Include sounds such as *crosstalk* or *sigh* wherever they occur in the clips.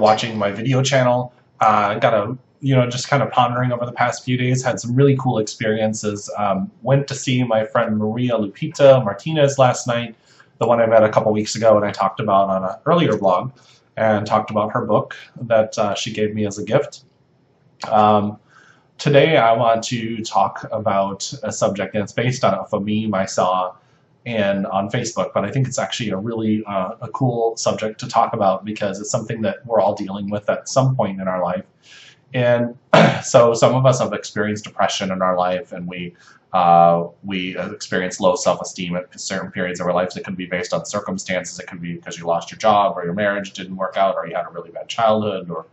watching my video channel. Uh, got a you know just kind of pondering over the past few days. Had some really cool experiences. Um, went to see my friend Maria Lupita Martinez last night, the one I met a couple weeks ago and I talked about on an earlier blog, and talked about her book that uh, she gave me as a gift. Um, today I want to talk about a subject that's based on a meme I saw and on Facebook, but I think it's actually a really uh, a cool subject to talk about because it's something that we're all dealing with at some point in our life. And *clears throat* so some of us have experienced depression in our life and we uh, we experience low self-esteem at certain periods of our lives. It could be based on circumstances. It could be because you lost your job or your marriage didn't work out or you had a really bad childhood or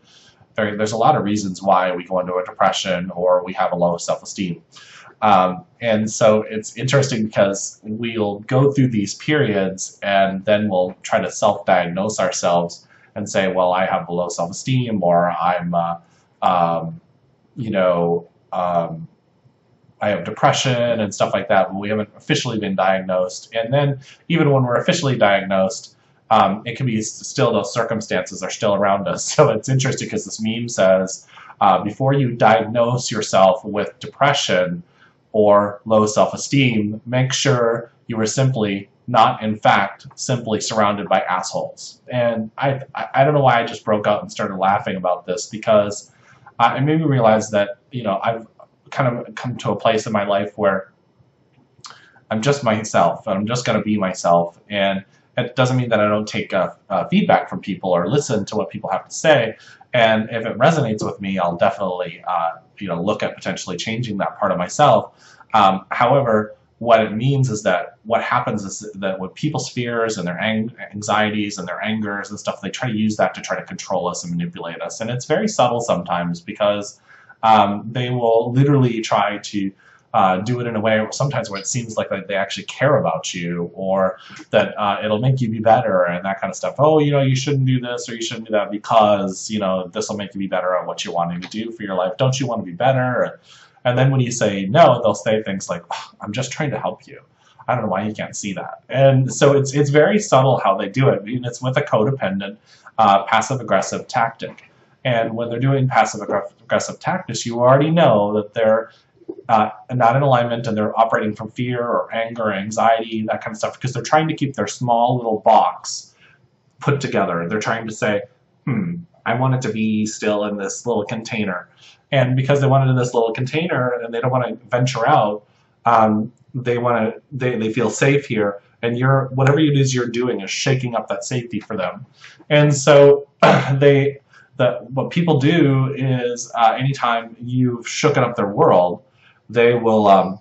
there's a lot of reasons why we go into a depression or we have a low self-esteem. Um, and so it's interesting because we'll go through these periods and then we'll try to self-diagnose ourselves and say, well, I have low self-esteem or I'm, uh, um, you know, um, I have depression and stuff like that, but we haven't officially been diagnosed. And then even when we're officially diagnosed, um, it can be still those circumstances are still around us. *laughs* So it's interesting because this meme says, uh, before you diagnose yourself with depression, or low self-esteem, make sure you are simply not in fact simply surrounded by assholes. And I, I don't know why I just broke out and started laughing about this because I made me realize that, you know, I've kind of come to a place in my life where I'm just myself and I'm just going to be myself. And it doesn't mean that I don't take uh, uh, feedback from people or listen to what people have to say. And if it resonates with me, I'll definitely uh, you know look at potentially changing that part of myself. Um, however, what it means is that what happens is that with people's fears and their anxieties and their angers and stuff, they try to use that to try to control us and manipulate us. And it's very subtle sometimes because um, they will literally try to uh, do it in a way sometimes where it seems like they actually care about you or that uh, it'll make you be better and that kind of stuff. Oh, you know, you shouldn't do this or you shouldn't do that because, you know, this will make you be better at what you're wanting to do for your life. Don't you want to be better? And then when you say no, they'll say things like, oh, I'm just trying to help you. I don't know why you can't see that. And so it's, it's very subtle how they do it. I mean, it's with a codependent, uh, passive-aggressive tactic. And when they're doing passive-aggressive tactics, you already know that they're uh, not in alignment and they're operating from fear or anger or anxiety, that kind of stuff, because they're trying to keep their small little box put together. They're trying to say, hmm, I want it to be still in this little container. And because they want it in this little container and they don't want to venture out, um, they want to, they, they feel safe here. And you're, whatever it is you're doing is shaking up that safety for them. And so *clears throat* they, the, what people do is uh, anytime you've shooken up their world, they will um,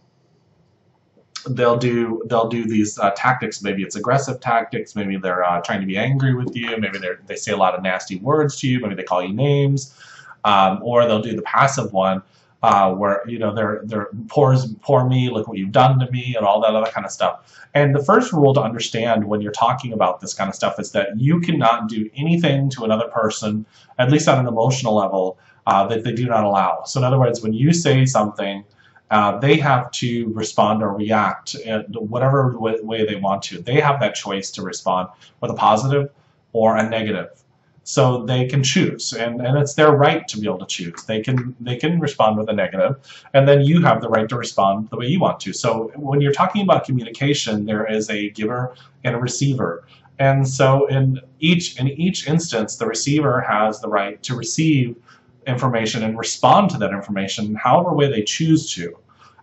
they'll do they'll do these uh, tactics. Maybe it's aggressive tactics. Maybe they're uh, trying to be angry with you. Maybe they they say a lot of nasty words to you. Maybe they call you names, um, or they'll do the passive one. Uh, where you know they're they're poor poor me look what you've done to me and all that other kind of stuff and the first rule to understand when you're talking about this kind of stuff is that you cannot do anything to another person at least on an emotional level uh, that they do not allow so in other words when you say something uh, they have to respond or react in whatever way they want to. They have that choice to respond with a positive or a negative. So they can choose, and, and it's their right to be able to choose. They can they can respond with a negative, and then you have the right to respond the way you want to. So when you're talking about communication, there is a giver and a receiver. And so in each in each instance, the receiver has the right to receive information and respond to that information however way they choose to.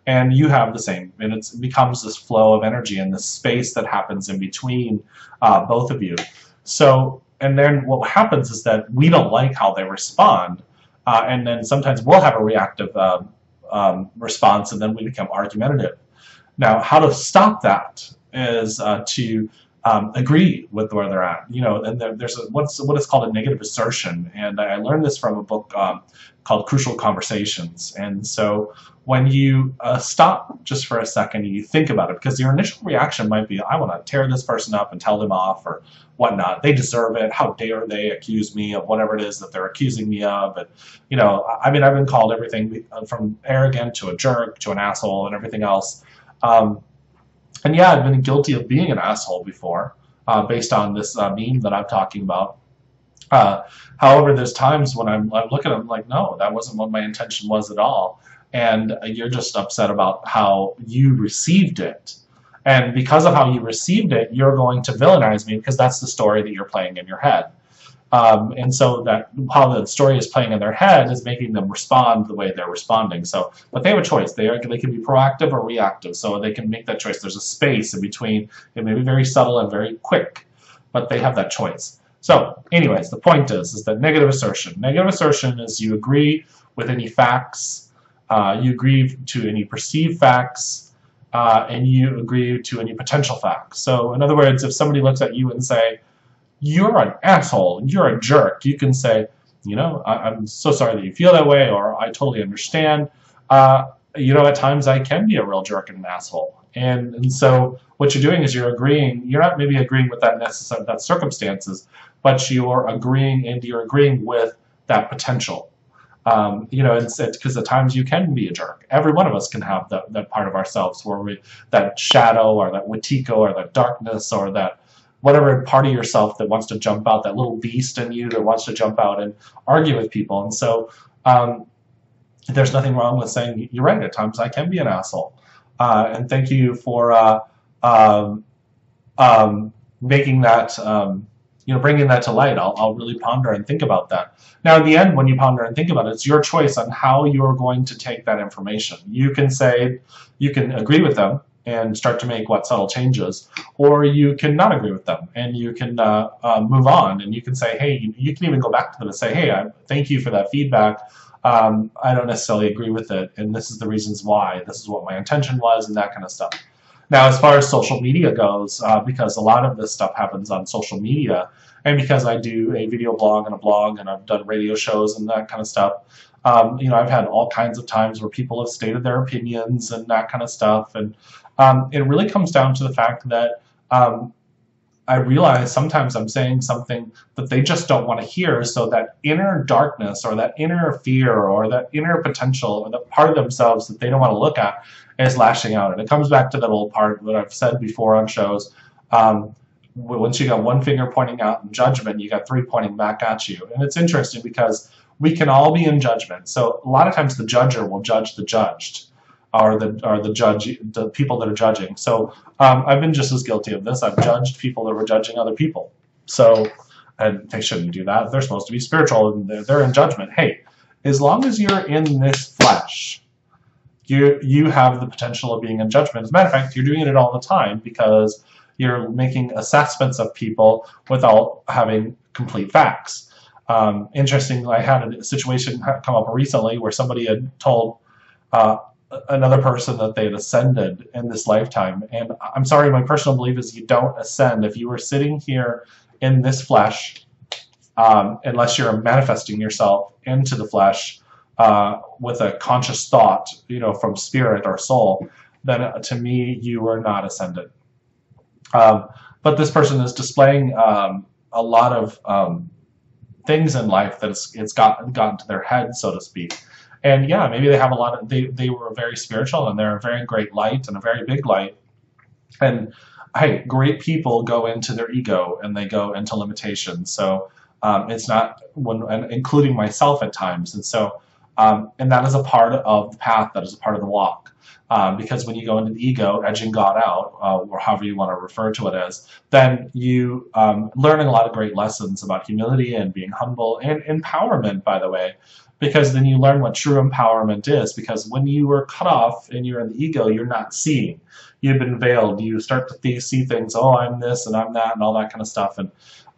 And you have the same, and it becomes this flow of energy and this space that happens in between uh, both of you. So, and then what happens is that we don't like how they respond, uh, and then sometimes we'll have a reactive um, um, response, and then we become argumentative. Now, how to stop that is uh, to um, agree with where they're at. You know, and there, there's a, what's what is called a negative assertion, and I learned this from a book um, called Crucial Conversations. And so when you uh, stop just for a second and you think about it, because your initial reaction might be, I want to tear this person up and tell them off or whatnot. They deserve it. How dare they accuse me of whatever it is that they're accusing me of? And you know, I mean, I've been called everything from arrogant to a jerk to an asshole and everything else. Um, and yeah, I've been guilty of being an asshole before, uh, based on this uh, meme that I'm talking about. Uh, however, there's times when I'm, I'm looking at them like, no, that wasn't what my intention was at all. And you're just upset about how you received it. And because of how you received it, you're going to villainize me because that's the story that you're playing in your head. Um, and so that how the story is playing in their head is making them respond the way they're responding. So, but they have a choice. They are they can be proactive or reactive. So they can make that choice. There's a space in between. It may be very subtle and very quick, but they have that choice. So, anyways, the point is is that negative assertion. Negative assertion is you agree with any facts, uh, you agree to any perceived facts, uh, and you agree to any potential facts. So, in other words, if somebody looks at you and say you're an asshole, you're a jerk, you can say, you know, I, am so sorry that you feel that way, or I totally understand. Uh, you know, at times I can be a real jerk and an asshole. And, and so what you're doing is you're agreeing, you're not maybe agreeing with that necessary, that circumstances, but you're agreeing and you're agreeing with that potential. Um, you know, because at times you can be a jerk. Every one of us can have that, that part of ourselves where we, that shadow or that wetiko or that darkness or that whatever part of yourself that wants to jump out, that little beast in you that wants to jump out and argue with people. And so um, there's nothing wrong with saying, you're right, at times I can be an asshole. Uh, and thank you for uh, um, um, making that, um, you know, bringing that to light. I'll, I'll really ponder and think about that. Now, in the end, when you ponder and think about it, it's your choice on how you're going to take that information. You can say, you can agree with them, and start to make what subtle changes, or you can not agree with them and you can uh, uh, move on and you can say, hey, you, you, can even go back to them and say, hey, I thank you for that feedback. Um, I don't necessarily agree with it, and this is the reasons why. This is what my intention was, and that kind of stuff. Now, as far as social media goes, uh, because a lot of this stuff happens on social media, and because I do a video blog and a blog, and I've done radio shows and that kind of stuff, um, you know, I've had all kinds of times where people have stated their opinions and that kind of stuff, and um, it really comes down to the fact that um, I realize sometimes I'm saying something that they just don't want to hear, so that inner darkness or that inner fear or that inner potential or that part of themselves that they don't want to look at is lashing out. And it comes back to that old part that I've said before on shows. Um, once you got one finger pointing out in judgment, you got three pointing back at you. And it's interesting because we can all be in judgment. So a lot of times the judger will judge the judged or the are the judge the people that are judging. So um, I've been just as guilty of this. I've judged people that were judging other people. So and they shouldn't do that. They're supposed to be spiritual and they're, they're in judgment. Hey, as long as you're in this flesh, you you have the potential of being in judgment. As a matter of fact, you're doing it all the time because you're making assessments of people without having complete facts. Um, interesting, I had a situation come up recently where somebody had told uh, another person that they had ascended in this lifetime. And I'm sorry, my personal belief is you don't ascend. If you were sitting here in this flesh, um, unless you're manifesting yourself into the flesh uh, with a conscious thought, you know, from spirit or soul, then uh, to me, you are not ascended. Um, but this person is displaying um, a lot of um, things in life that it's, it's got, gotten to their head, so to speak. And yeah, maybe they have a lot of, they, they were very spiritual and they're a very great light and a very big light. And hey, great people go into their ego and they go into limitations. So um, it's not, when, including myself at times. And so, um, and that is a part of the path, that is a part of the walk. Um, because when you go into the ego, edging God out, uh, or however you want to refer to it as, then you um, learning a lot of great lessons about humility and being humble and empowerment, by the way because then you learn what true empowerment is. Because when you are cut off and you're in the ego, you're not seeing. You've been veiled. You start to see things. Oh, I'm this and I'm that and all that kind of stuff. And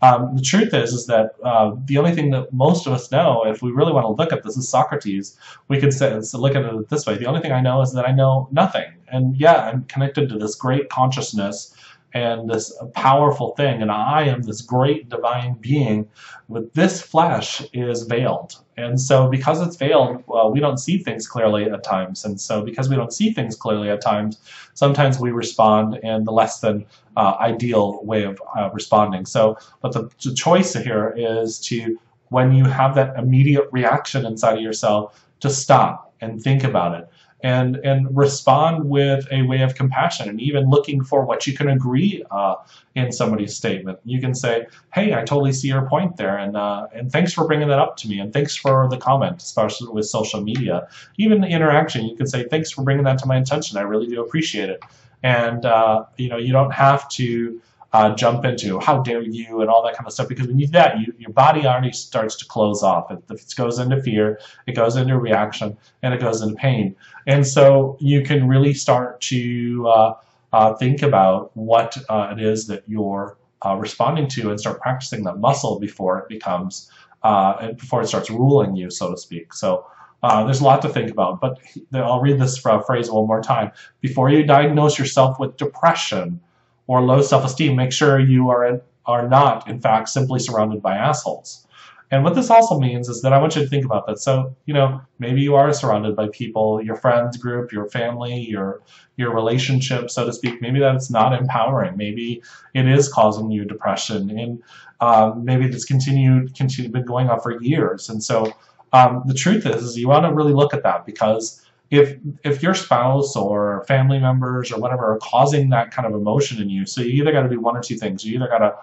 um, the truth is, is that uh, the only thing that most of us know, if we really want to look at this, is Socrates. We could say, so look at it this way. The only thing I know is that I know nothing. And yeah, I'm connected to this great consciousness and this powerful thing, and I am this great divine being, but this flesh is veiled. And so because it's veiled, uh, we don't see things clearly at times. And so because we don't see things clearly at times, sometimes we respond in the less than uh, ideal way of uh, responding. So, but the, the choice here is to, when you have that immediate reaction inside of yourself, to stop and think about it and and respond with a way of compassion and even looking for what you can agree uh, in somebody's statement. You can say, "Hey, I totally see your point there, and uh, and thanks for bringing that up to me, and thanks for the comment, especially with social media. Even the interaction, you can say, "Thanks for bringing that to my attention. I really do appreciate it." And uh, you know, you don't have to uh, jump into how dare you and all that kind of stuff. Because when you do that you, your body already starts to close off. It, it goes into fear it goes into reaction and it goes into pain. And so you can really start to uh, uh, think about what uh, it is that you're uh, responding to and start practicing that muscle before it becomes uh, before it starts ruling you so to speak. So uh, there's a lot to think about, but I'll read this phrase one more time. Before you diagnose yourself with depression, or low self-esteem, make sure you are, are not, in fact, simply surrounded by assholes. And what this also means is that I want you to think about that. So, you know, maybe you are surrounded by people, your friends group, your family, your your relationship, so to speak. Maybe that's not empowering. Maybe it is causing you depression, and um, maybe it's continued, continued been going on for years. And so, um, the truth is, is you want to really look at that because if if your spouse or family members or whatever are causing that kind of emotion in you, so you either got to do one or two things. You either got to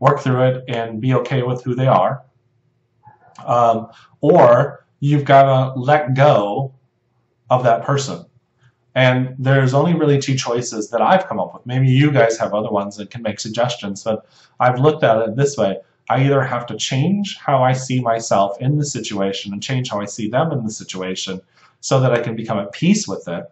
work through it and be okay with who they are, um, or you've got to let go of that person. And there's only really two choices that I've come up with. Maybe you guys have other ones that can make suggestions, but I've looked at it this way. I either have to change how I see myself in the situation and change how I see them in the situation, so that I can become at peace with it,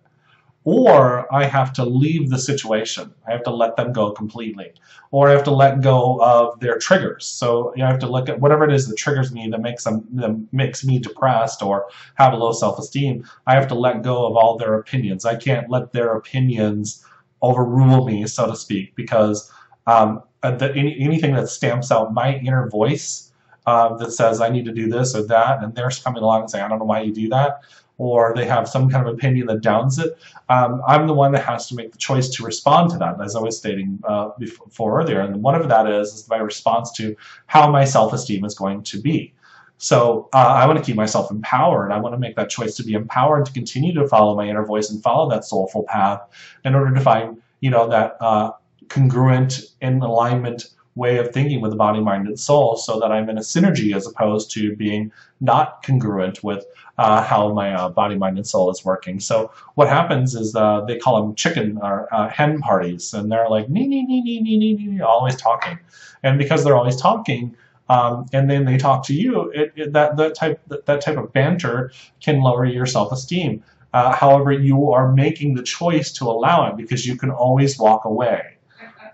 or I have to leave the situation. I have to let them go completely. Or I have to let go of their triggers. So you know, I have to look at whatever it is that triggers me that makes them that makes me depressed or have a low self-esteem. I have to let go of all their opinions. I can't let their opinions overrule me, so to speak, because um, uh, the, any, anything that stamps out my inner voice uh, that says I need to do this or that, and they're coming along and saying, I don't know why you do that or they have some kind of opinion that downs it, um, I'm the one that has to make the choice to respond to that, as I was stating uh, before earlier. And one of that is, is my response to how my self-esteem is going to be. So uh, I want to keep myself empowered. I want to make that choice to be empowered to continue to follow my inner voice and follow that soulful path in order to find, you know, that uh, congruent in alignment way of thinking with the body, mind, and soul so that I'm in a synergy as opposed to being not congruent with uh, how my uh, body, mind, and soul is working. So what happens is uh, they call them chicken or uh, hen parties, and they're like nee, nee, nee, nee, nee, nee, nee, always talking. And because they're always talking, um, and then they talk to you, it, it, that, that, type, that, that type of banter can lower your self-esteem. Uh, however, you are making the choice to allow it because you can always walk away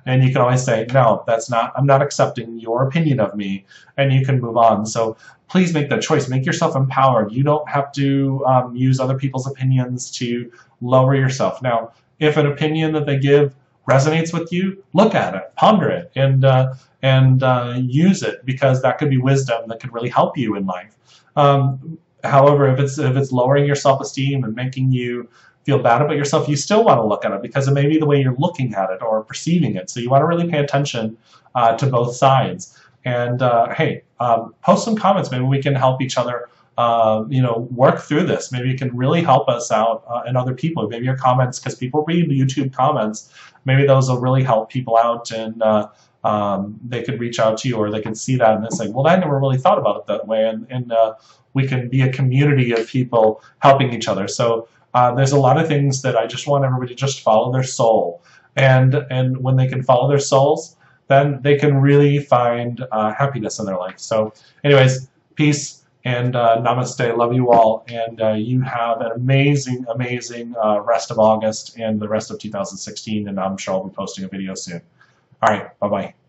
and you can always say no that's not i'm not accepting your opinion of me. And you can move on. So please make that choice. Make yourself empowered. You don't have to um, use other people's opinions to lower yourself. Now if an opinion that they give resonates with you look at it ponder it and uh, and uh, use it because that could be wisdom that could really help you in life. Um, however if it's if it's lowering your self-esteem and making you feel bad about yourself, you still want to look at it because it may be the way you're looking at it or perceiving it. So you want to really pay attention uh, to both sides. And uh, hey, um, post some comments. Maybe we can help each other. Uh, you know, work through this. Maybe you can really help us out uh, and other people. Maybe your comments, because people read YouTube comments, maybe those will really help people out and uh, um, they could reach out to you or they can see that and they say, well, I never really thought about it that way. And, and uh, we can be a community of people helping each other. So uh, there's a lot of things that I just want everybody to just follow their soul. And, and when they can follow their souls, then they can really find uh, happiness in their life. So anyways, peace and uh, namaste. Love you all. And uh, you have an amazing, amazing uh, rest of August and the rest of 2016. And I'm sure I'll be posting a video soon. All right. Bye-bye.